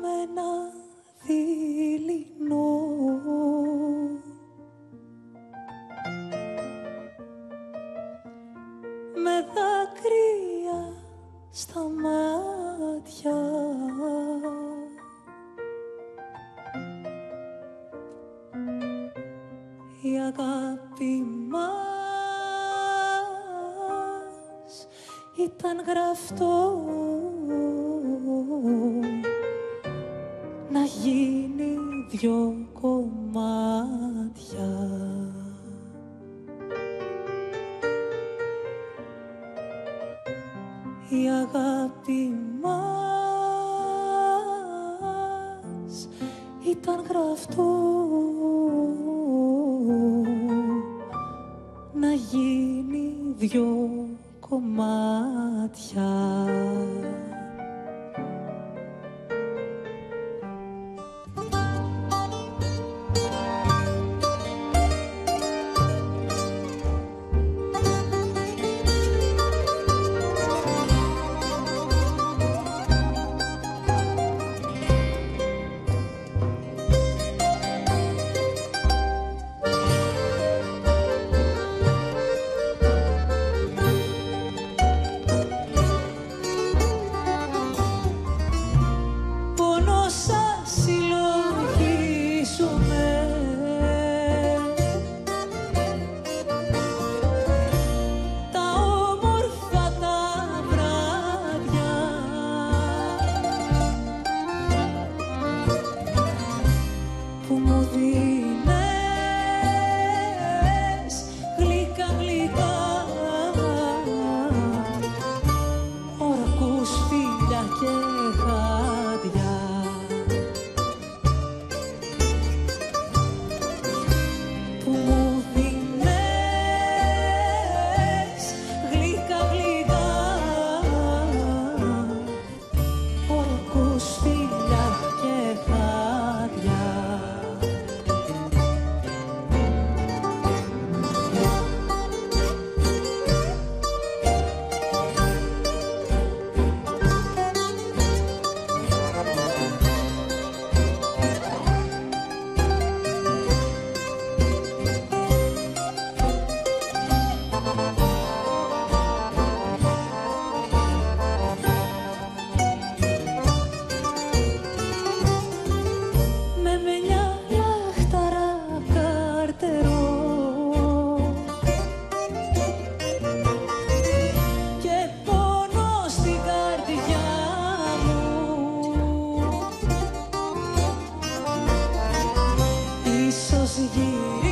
με ένα δειλινό. Με δάκρυα στα μάτια. Η αγάπη μας ήταν γραφτό δυο κομμάτια. Η αγάπη μας ήταν γραφτό να γίνει δυο κομμάτια. che khai μας